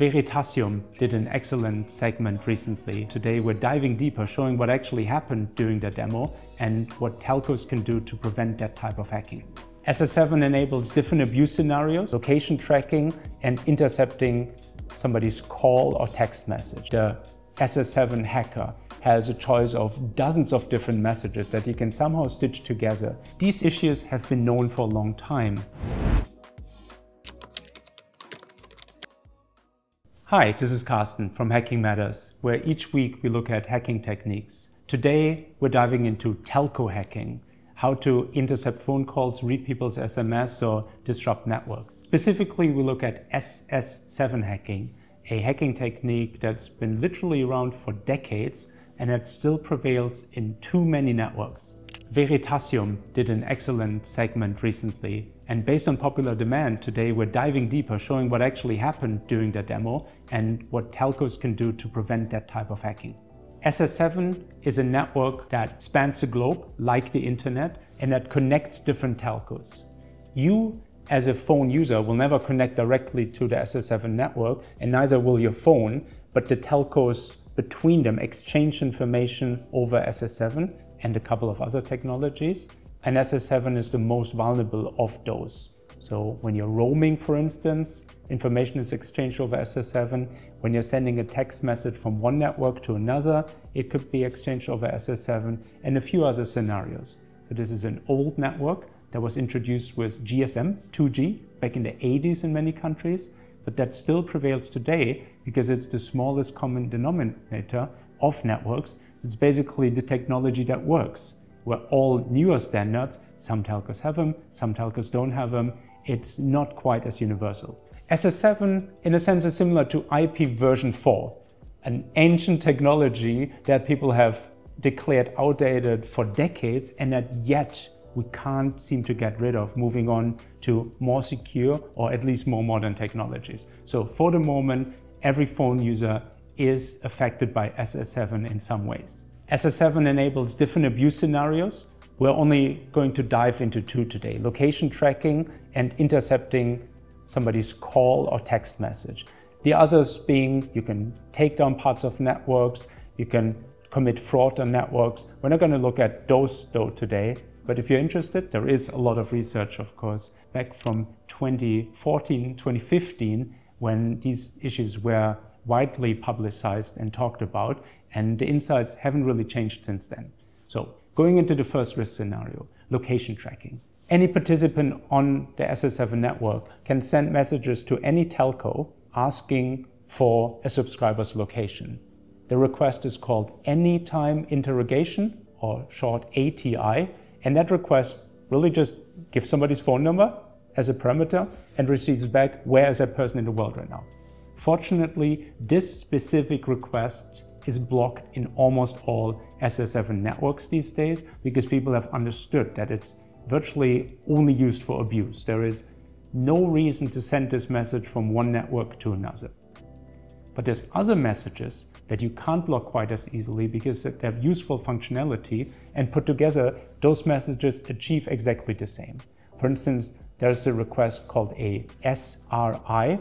Veritasium did an excellent segment recently. Today we're diving deeper, showing what actually happened during the demo and what telcos can do to prevent that type of hacking. SS7 enables different abuse scenarios, location tracking and intercepting somebody's call or text message. The SS7 hacker has a choice of dozens of different messages that he can somehow stitch together. These issues have been known for a long time. Hi, this is Karsten from Hacking Matters, where each week we look at hacking techniques. Today, we're diving into telco hacking, how to intercept phone calls, read people's SMS, or disrupt networks. Specifically, we look at SS7 hacking, a hacking technique that's been literally around for decades and that still prevails in too many networks. Veritasium did an excellent segment recently and based on popular demand, today we're diving deeper, showing what actually happened during the demo and what telcos can do to prevent that type of hacking. SS7 is a network that spans the globe, like the internet, and that connects different telcos. You, as a phone user, will never connect directly to the SS7 network, and neither will your phone, but the telcos between them exchange information over SS7 and a couple of other technologies and SS7 is the most vulnerable of those. So when you're roaming, for instance, information is exchanged over SS7. When you're sending a text message from one network to another, it could be exchanged over SS7 and a few other scenarios. So this is an old network that was introduced with GSM 2G back in the 80s in many countries, but that still prevails today because it's the smallest common denominator of networks. It's basically the technology that works We're all newer standards. Some telcos have them, some telcos don't have them. It's not quite as universal. SS7, in a sense, is similar to IP version 4, an ancient technology that people have declared outdated for decades and that yet we can't seem to get rid of, moving on to more secure or at least more modern technologies. So for the moment, every phone user is affected by SS7 in some ways. SS7 enables different abuse scenarios. We're only going to dive into two today, location tracking and intercepting somebody's call or text message. The others being you can take down parts of networks, you can commit fraud on networks. We're not going to look at those though today, but if you're interested, there is a lot of research, of course, back from 2014, 2015, when these issues were widely publicized and talked about and the insights haven't really changed since then. So going into the first risk scenario, location tracking. Any participant on the SS7 network can send messages to any telco asking for a subscriber's location. The request is called Anytime Interrogation, or short ATI, and that request really just gives somebody's phone number as a parameter and receives back where is that person in the world right now. Fortunately, this specific request is blocked in almost all SS7 networks these days because people have understood that it's virtually only used for abuse. There is no reason to send this message from one network to another. But there's other messages that you can't block quite as easily because they have useful functionality and put together those messages achieve exactly the same. For instance, there's a request called a SRI,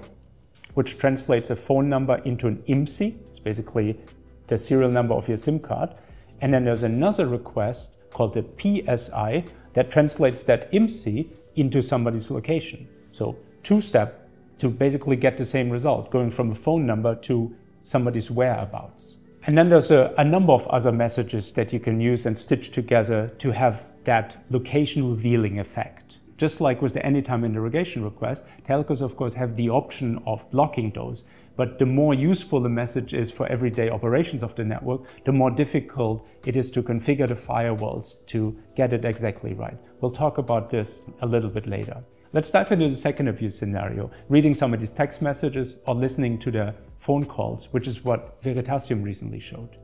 which translates a phone number into an IMSI. It's basically the serial number of your SIM card. And then there's another request called the PSI that translates that IMSI into somebody's location. So two step to basically get the same result, going from a phone number to somebody's whereabouts. And then there's a, a, number of other messages that you can use and stitch together to have that location revealing effect. Just like with the anytime interrogation request, telcos of course have the option of blocking those. But the more useful the message is for everyday operations of the network, the more difficult it is to configure the firewalls to get it exactly right. We'll talk about this a little bit later. Let's dive into the second abuse scenario, reading some of these text messages or listening to the phone calls, which is what Veritasium recently showed.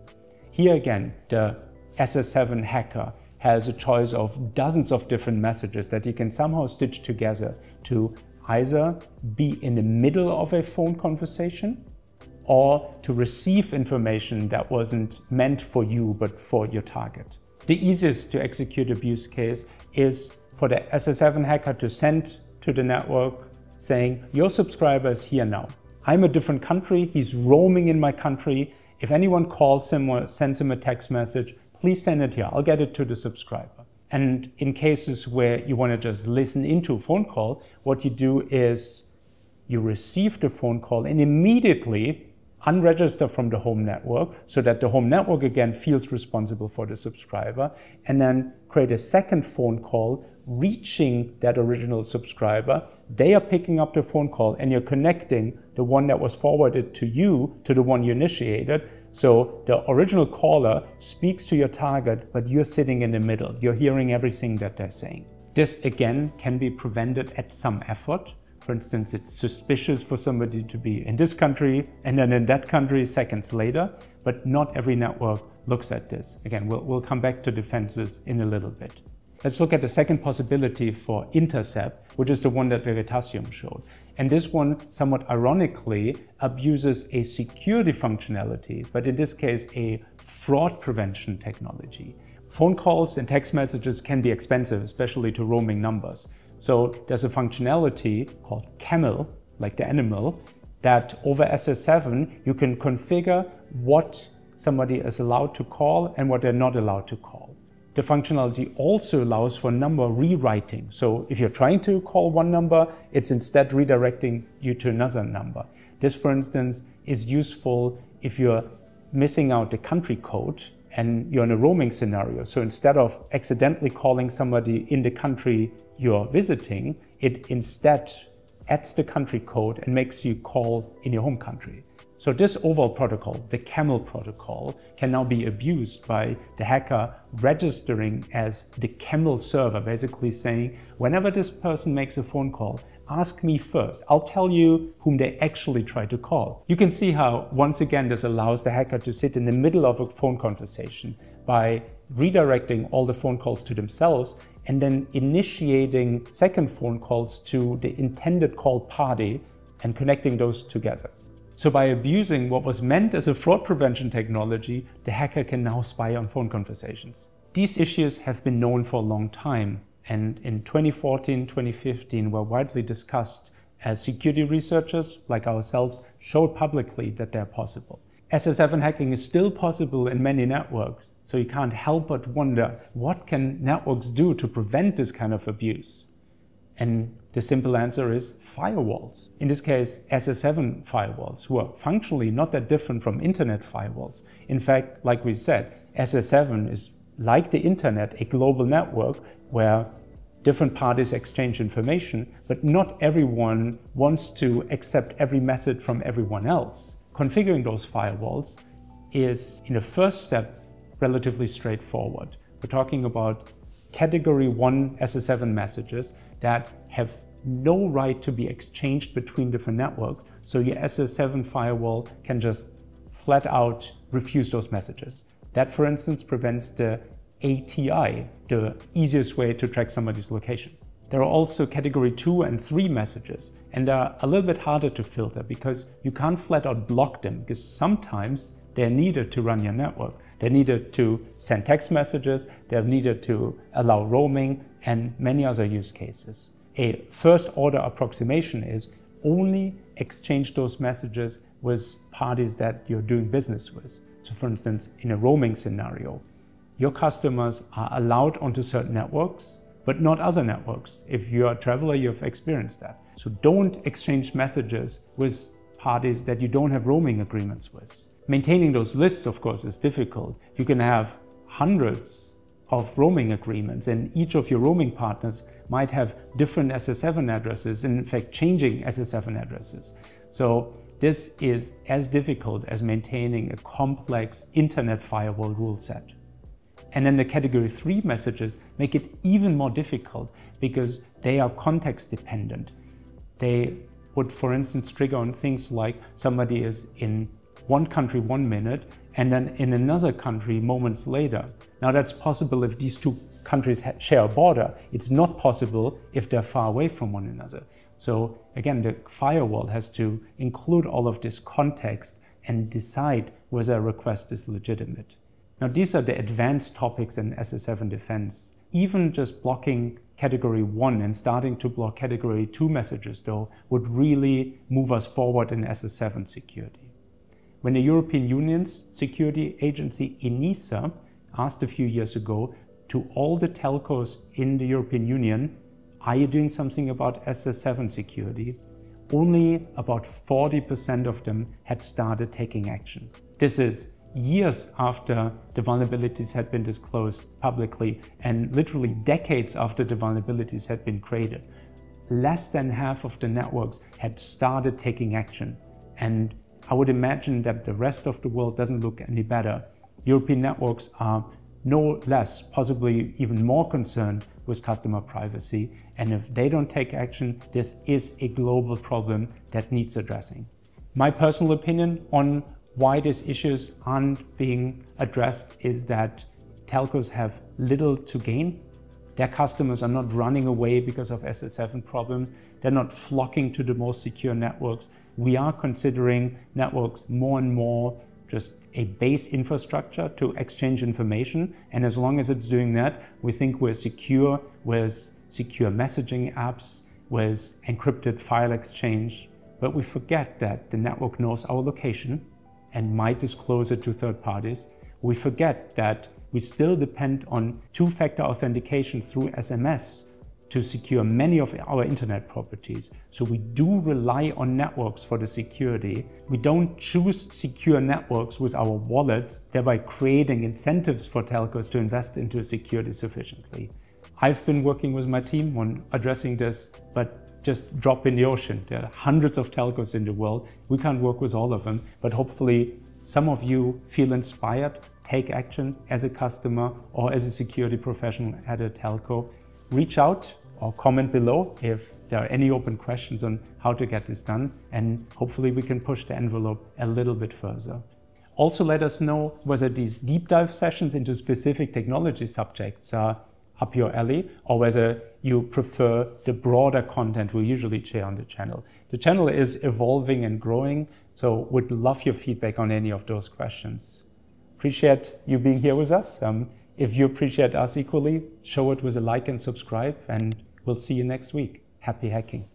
Here again, the SS7 hacker has a choice of dozens of different messages that you can somehow stitch together to either be in the middle of a phone conversation or to receive information that wasn't meant for you but for your target. The easiest to execute abuse case is for the SS7 hacker to send to the network saying, your subscriber is here now. I'm a different country, he's roaming in my country. If anyone calls him or sends him a text message, please send it here. I'll get it to the subscriber. And in cases where you want to just listen into a phone call, what you do is you receive the phone call and immediately unregister from the home network so that the home network again feels responsible for the subscriber and then create a second phone call reaching that original subscriber. They are picking up the phone call and you're connecting the one that was forwarded to you to the one you initiated. So the original caller speaks to your target, but you're sitting in the middle. You're hearing everything that they're saying. This again can be prevented at some effort for instance, it's suspicious for somebody to be in this country and then in that country seconds later, but not every network looks at this. Again, we'll, we'll come back to defenses in a little bit. Let's look at the second possibility for intercept, which is the one that Veritasium showed. And this one, somewhat ironically, abuses a security functionality, but in this case, a fraud prevention technology. Phone calls and text messages can be expensive, especially to roaming numbers. So there's a functionality called Camel, like the animal, that over SS7 you can configure what somebody is allowed to call and what they're not allowed to call. The functionality also allows for number rewriting. So if you're trying to call one number, it's instead redirecting you to another number. This, for instance, is useful if you're missing out the country code and you're in a roaming scenario. So instead of accidentally calling somebody in the country you're visiting, it instead adds the country code and makes you call in your home country. So this overall protocol, the CAMEL protocol, can now be abused by the hacker registering as the CAMEL server, basically saying, whenever this person makes a phone call, ask me first. I'll tell you whom they actually try to call. You can see how, once again, this allows the hacker to sit in the middle of a phone conversation by redirecting all the phone calls to themselves and then initiating second phone calls to the intended called party and connecting those together. So by abusing what was meant as a fraud prevention technology, the hacker can now spy on phone conversations. These issues have been known for a long time and in 2014, 2015 were widely discussed as security researchers like ourselves showed publicly that they're possible. SS7 hacking is still possible in many networks, so you can't help but wonder what can networks do to prevent this kind of abuse? And the simple answer is firewalls. In this case, SS7 firewalls, who are functionally not that different from internet firewalls. In fact, like we said, SS7 is like the internet, a global network where different parties exchange information, but not everyone wants to accept every message from everyone else. Configuring those firewalls is, in the first step, relatively straightforward. We're talking about category 1 SS7 messages that have no right to be exchanged between different networks. So your SS7 firewall can just flat out refuse those messages. That, for instance, prevents the ATI, the easiest way to track somebody's location. There are also category 2 and 3 messages, and they're a little bit harder to filter because you can't flat out block them because sometimes they're needed to run your network. They're needed to send text messages, they're needed to allow roaming, and many other use cases. A first order approximation is only exchange those messages with parties that you're doing business with. So, for instance, in a roaming scenario, your customers are allowed onto certain networks, but not other networks. If you're a traveler, you've experienced that. So don't exchange messages with parties that you don't have roaming agreements with. Maintaining those lists, of course, is difficult. You can have hundreds of roaming agreements, and each of your roaming partners might have different SS7 addresses, and in fact, changing SS7 addresses. So this is as difficult as maintaining a complex internet firewall rule set. And then the category three messages make it even more difficult because they are context dependent. They would, for instance, trigger on things like somebody is in one country one minute and then in another country moments later. Now that's possible if these two countries share a border. It's not possible if they're far away from one another. So again, the firewall has to include all of this context and decide whether a request is legitimate. Now, these are the advanced topics in SS7 defense. Even just blocking category one and starting to block category two messages, though, would really move us forward in SS7 security. When the European Union's security agency ENISA asked a few years ago to all the telcos in the European Union, are you doing something about SS7 security? Only about 40% of them had started taking action. This is years after the vulnerabilities had been disclosed publicly and literally decades after the vulnerabilities had been created. Less than half of the networks had started taking action. And I would imagine that the rest of the world doesn't look any better. European networks are no less, possibly even more concerned with customer privacy. And if they don't take action, this is a global problem that needs addressing. My personal opinion on why these issues aren't being addressed is that telcos have little to gain. Their customers are not running away because of SS7 problems. They're not flocking to the most secure networks. We are considering networks more and more just a base infrastructure to exchange information. And as long as it's doing that, we think we're secure with secure messaging apps, with encrypted file exchange. But we forget that the network knows our location and might disclose it to third parties. We forget that we still depend on two-factor authentication through SMS to secure many of our internet properties. So we do rely on networks for the security. We don't choose secure networks with our wallets, thereby creating incentives for telcos to invest into security sufficiently. I've been working with my team on addressing this, but just drop in the ocean. There are hundreds of telcos in the world. We can't work with all of them, but hopefully some of you feel inspired, take action as a customer or as a security professional at a telco. Reach out or comment below if there are any open questions on how to get this done and hopefully we can push the envelope a little bit further. Also let us know whether these deep dive sessions into specific technology subjects are up your alley or whether you prefer the broader content we usually share on the channel. The channel is evolving and growing, so would love your feedback on any of those questions. Appreciate you being here with us. Um, if you appreciate us equally, show it with a like and subscribe, and we'll see you next week. Happy hacking.